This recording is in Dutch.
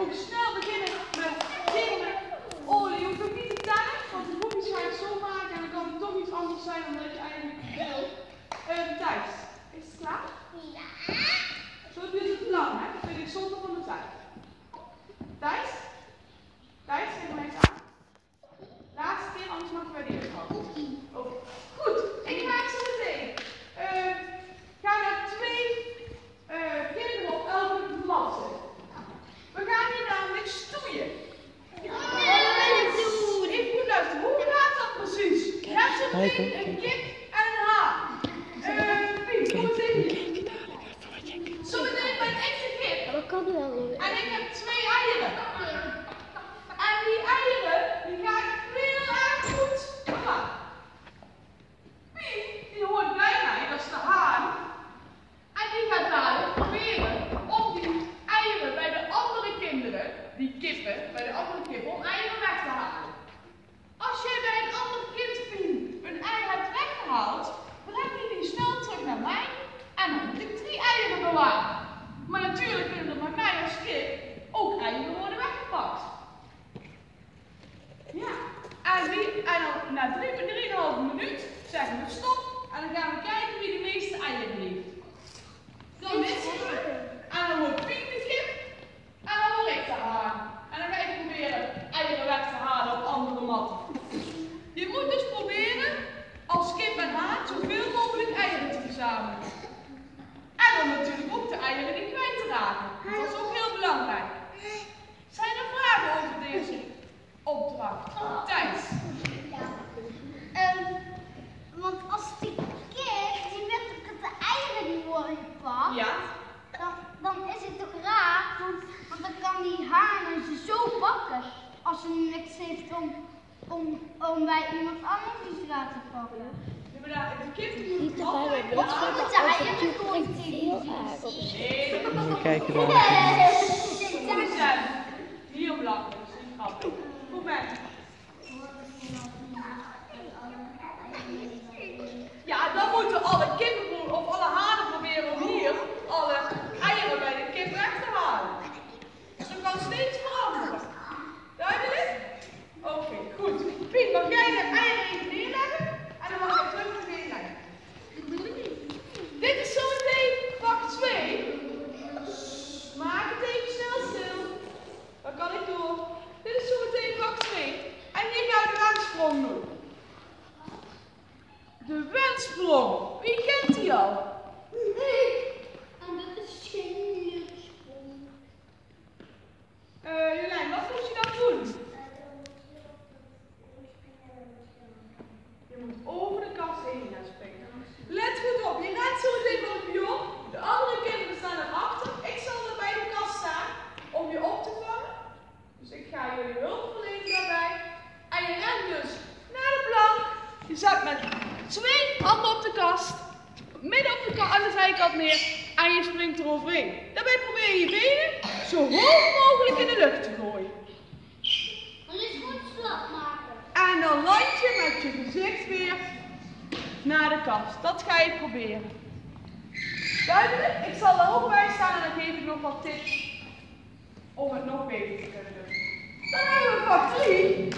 ook snel beginnen met beginnen olie. Je hoeft ook niet te tellen, want de boekjes ga je zo maken en dan kan het toch iets anders zijn dan dat je eigenlijk wil. Uh, Thijs, is het klaar? Ja. Zo duurt het lang, hè? Dat vind ik zonde van de tijd. Thijs, geef mij eens aan. Laatste keer, anders mag je bij de eerste Oh, goed, ik maak ze meteen. Uh, ga naar twee uh, kinderen op elke bladzijde. We gaan hier namelijk stoeien. Even goed luisteren, hoe gaat dat precies? Een kip en een haan. Uh, Piet, kom eens even hier. Zometeen ben ik de kip. Dat kan wel. En ik heb twee eieren. En die eieren, die ga ik heel erg goed maken. Piet, die hoort bij mij, dat is de haan. En die gaat dadelijk proberen om die eieren bij de andere kinderen, die kippen, bij de andere kippen, om eieren weg te halen. Als jij bij een ander kind een ei hebt weggehaald, breng je die snel terug naar mij en dan moet ik drie eieren bewaren. Maar natuurlijk kunnen er bij mij als kip ook eieren worden weggepakt. Ja, en, wie, en na 3,5 minuut zeggen we stop en dan gaan we kijken wie de meeste eieren heeft. Dan is het. En dan wordt Piet de kip en dan word ik de haan. En dan ga ik proberen eieren weg te halen op andere matten. Je moet dus proberen als kip en haan zoveel mogelijk eieren te verzamelen. En dan natuurlijk ook de eieren niet kwijt te raken. Want dat is ook heel belangrijk. Zijn er vragen over deze opdracht? Thijs? Um, want als die kip, die met de eieren die worden gepakt, Ja? dan, dan is het toch raar, want, want dan kan die haan ze zo pakken ze niks heeft om, om, om bij iemand anders iets te laten pakken. Ja, maar daar- de kip moet te altijd Of bladzijde, moet ze af en eieren toe gewoon klinkt het heel erg op Nee, dat is We kijken dan. goed zijn. Heel belangrijk, dat is niet grappig. Goed maar. Ja, dan moeten alle kippen of alle hanen proberen om hier alle eieren bij de kip weg te halen. Dus dat kan steeds veranderen. Duidelijk? Oké, goed. Piet, mag jij de eieren even neerleggen? En dan mag ik terug nog neerleggen. Dit is zometeen vak 2. Maak het even snel stil. Dan kan ik door. Dit is zometeen vak 2. En hier gaan we de wenssprong doen. De wenssprong. Wie kent die al? En dat is geen luchtsprong. Eh, Jolijn, wat moet je dan doen? Je moet over de kast heen gaan springen. Let goed op, je gaat zo meteen van het pion. De andere kinderen staan erachter. Ik zal er bij de kast staan om je op te vangen. Dus ik ga jullie hulp verlenen daarbij. En je rent dus naar de plank. Je zet met twee handen op de kast. Aan de zijkant neer. En je springt eroverheen. Daarbij probeer je je benen zo hoog mogelijk in de lucht te gooien. Dan is goed slag maken. En dan land je met je gezicht weer naar de kast. Dat ga je proberen. Duidelijk? Ik zal er ook bij staan en dan geef ik nog wat tips om het nog beter te kunnen doen. Dan hebben we vak 3.